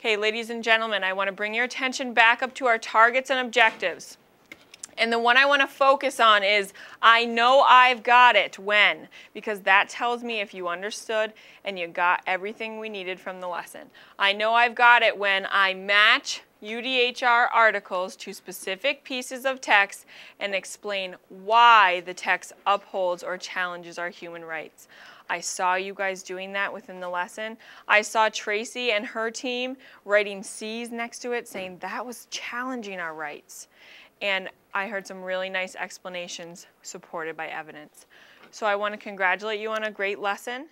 Okay, ladies and gentlemen, I want to bring your attention back up to our targets and objectives. And the one I want to focus on is I know I've got it when, because that tells me if you understood and you got everything we needed from the lesson. I know I've got it when I match UDHR articles to specific pieces of text and explain why the text upholds or challenges our human rights. I saw you guys doing that within the lesson. I saw Tracy and her team writing C's next to it saying that was challenging our rights. And I heard some really nice explanations supported by evidence. So I want to congratulate you on a great lesson.